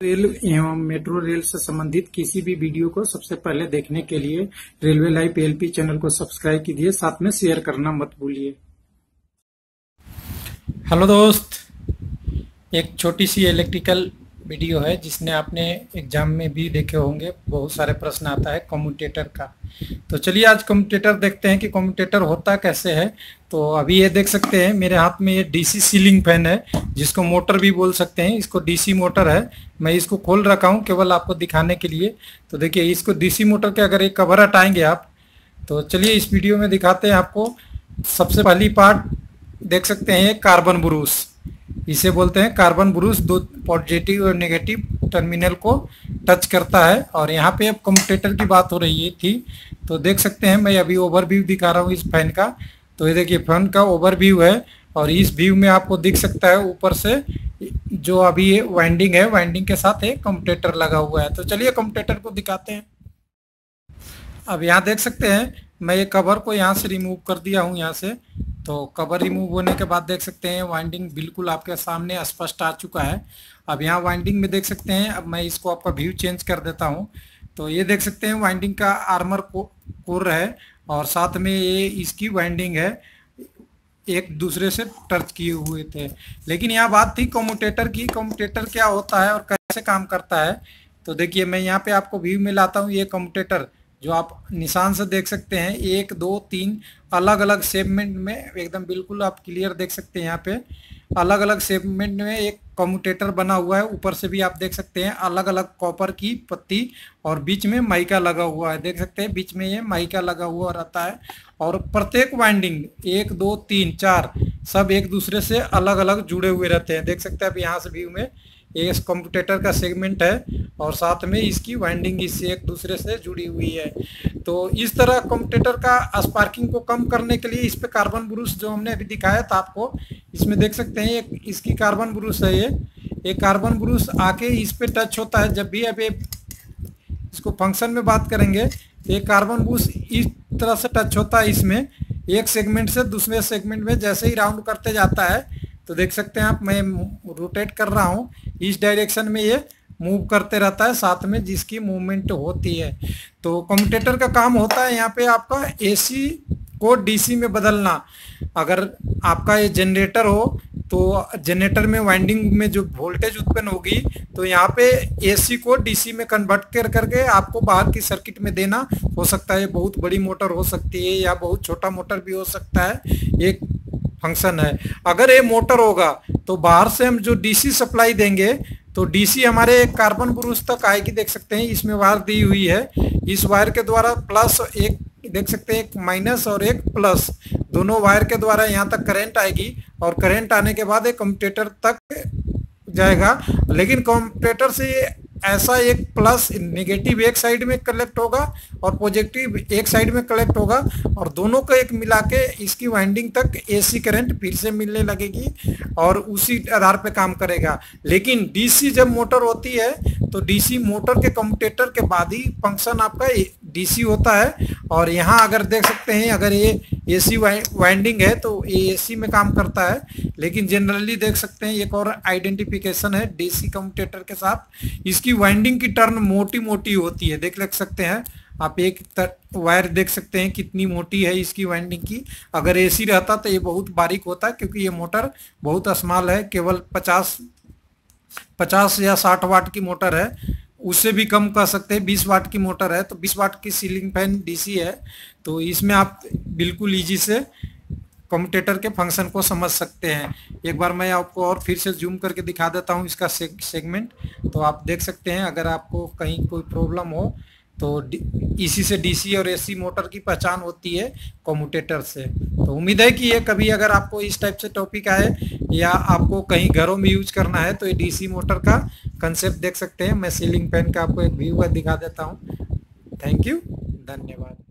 Rail एवं metro rail से संबंधित किसी भी वीडियो को सबसे पहले देखने के लिए रेलवे लाइव पीएलपी चैनल को सब्सक्राइब कीजिए, साथ में शेयर करना मत भूलिए। हेलो दोस्त, एक छोटी सी इलेक्ट्रिकल वीडियो है, जिसने आपने एग्ज़ाम में भी देखे होंगे, बहुत सारे प्रश्न आता है कम्यूटेटर का। तो चलिए आज कम्यूटेटर देखते हैं कि कम्यूटेटर होता कैसे है। तो अभी ये देख सकते हैं, मेरे हाथ में ये डीसी सीलिंग फ़ैन है, जिसको मोटर भी बोल सकते हैं। इसको डीसी मोटर है। मैं इसको खोल रखा हूँ केवल आपको दिखाने के लिए। तो देखिए, इसको डीसी मोटर के अगर एक कवर हटाएँगे आप तो चलिए इस वीडियो में दिखाते हैं आपको। सबसे पहली पार्ट देख सकते हैं कार्बन ब्रूस इसे बोलते हैं कार्बन ब्रूस दो पॉजिटिव और नेगेटिव टर्मिनल को टच करता है। और यहाँ पे अब कम्यूटेटर की बात हो रही थी तो देख सकते हैं, मैं अभी ओवरव्यू दिखा रहा हूँ इस फ़ैन का। तो ये देखिए फ़ैन का ओवरव्यू है, और इस व्यू में आपको दिख सकता है ऊपर से जो अभी ये वाइंडिंग है वाइंडिंग के साथ एक कम्यूटेटर लगा हुआ है। तो चलिए कम्यूटेटर को दिखाते हैं। अब यहाँ देख सकते हैं, मैं ये कवर को यहाँ से रिमूव कर दिया हूँ, यहाँ से। तो कवर रिमूव होने के बाद देख सकते हैं वाइंडिंग बिल्कुल आपके सामने स्पष्ट आ चुका है। अब यहाँ वाइंडिंग में देख सकते हैं, अब मैं इसको आपका व्यू चेंज कर देता हूँ। तो ये देख सकते हैं वाइंडिंग का आर्मर कोर है और साथ में ये इसकी वाइंडिंग है, एक दूसरे से टच किए हुए थे। लेकिन यहाँ बात थी कम्यूटेटर की कम्यूटेटर क्या होता है और कैसे काम करता है? तो देखिए, मैं यहाँ पे आपको व्यू में लाता हूँ, ये कम्यूटेटर जो आप निशान से देख सकते हैं, एक, दो, तीन अलग अलग सेगमेंट में एकदम बिल्कुल आप क्लियर देख सकते हैं यहाँ पे। अलग अलग सेगमेंट में एक कम्यूटेटर बना हुआ है, ऊपर से भी आप देख सकते हैं अलग अलग कॉपर की पत्ती और बीच में माइका लगा हुआ है। देख सकते हैं, बीच में ये माइका लगा हुआ रहता है और प्रत्येक वाइंडिंग एक, दो, तीन, चार सब एक दूसरे से अलग अलग जुड़े हुए रहते हैं। देख सकते हैं आप यहाँ से व्यू में ये इस कंप्यूटर का सेगमेंट है और साथ में इसकी वाइंडिंग इससे एक दूसरे से जुड़ी हुई है। तो इस तरह कंप्यूटर का स्पार्किंग को कम करने के लिए इस पे कार्बन ब्रूस जो हमने अभी दिखाया था आपको, इसमें देख सकते हैं एक, इसकी कार्बन ब्रूस है ये। एक कार्बन ब्रूस आके इस पे टच होता है, जब भी अभी इसको फ़ंक्शन में बात करेंगे तो ये कार्बन ब्रूस इस तरह से टच होता है इसमें, एक सेगमेंट से दूसरे सेगमेंट में जैसे ही राउंड करते जाता है तो देख सकते हैं आप, मैं रोटेट कर रहा हूँ। इस डायरेक्शन में ये मूव करते रहता है, साथ में जिसकी मूवमेंट होती है। तो कम्यूटेटर का काम होता है यहाँ पे आपका एसी को डीसी में बदलना। अगर आपका ये जनरेटर हो तो जनरेटर में वाइंडिंग में जो वोल्टेज उत्पन्न होगी तो यहाँ पे एसी को डीसी में कन्वर्ट कर करके आपको बाहर की सर्किट में देना। हो सकता है बहुत बड़ी मोटर हो सकती है या बहुत छोटा मोटर भी हो सकता है। एक फ़ंक्शन है। अगर ये मोटर होगा तो बाहर से हम जो डीसी सप्लाई देंगे तो डीसी हमारे कार्बन ब्रूस तक आएगी देख सकते हैं, इसमें वायर दी हुई है। इस वायर के द्वारा प्लस एक, देख सकते हैं, एक माइनस और एक प्लस दोनों वायर के द्वारा यहाँ तक करंट आएगी और करंट आने के बाद एक कंप्यूटर तक जाएगा। लेकिन कंप्यूटर से ऐसा एक प्लस नेगेटिव एक साइड में कलेक्ट होगा और पॉजिटिव एक साइड में कलेक्ट होगा और दोनों को एक मिला के इसकी वाइंडिंग तक एसी करंट फिर से मिलने लगेगी और उसी आधार पे काम करेगा। लेकिन डीसी जब मोटर होती है तो डीसी मोटर के कम्यूटेटर के बाद ही फ़ंक्शन आपका डीसी होता है और यहाँ अगर देख सकते हैं, अगर ये एसी वाइंडिंग है तो ये एसी में काम करता है। लेकिन जनरली देख सकते हैं, एक और आइडेंटिफिकेशन है डीसी कम्यूटेटर के साथ। इसकी वाइंडिंग की टर्न मोटी मोटी होती है। देख लग सकते हैं, आप एक वायर देख सकते हैं कितनी मोटी है इसकी वाइंडिंग की। अगर एसी रहता तो ये बहुत बारीक होता, क्योंकि ये मोटर बहुत स्मॉल है, केवल 50 50 या 60 वाट की मोटर है। उससे भी कम कर सकते हैं। 20 वाट की मोटर है तो 20 वाट की सीलिंग फ़ैन डीसी है। तो इसमें आप बिल्कुल ईजी से कम्यूटेटर के फ़ंक्शन को समझ सकते हैं। एक बार मैं आपको और फिर से जूम करके दिखा देता हूँ इसका सेगमेंट तो आप देख सकते हैं, अगर आपको कहीं कोई प्रॉब्लम हो तो इसी से डीसी और एसी मोटर की पहचान होती है कम्यूटेटर से। तो उम्मीद है कि ये कभी अगर आपको इस टाइप से टॉपिक आए या आपको कहीं घरों में यूज़ करना है तो ये डीसी मोटर का कंसेप्ट देख सकते हैं। मैं सीलिंग पेन का आपको एक व्यू का दिखा देता हूँ। थैंक यू धन्यवाद।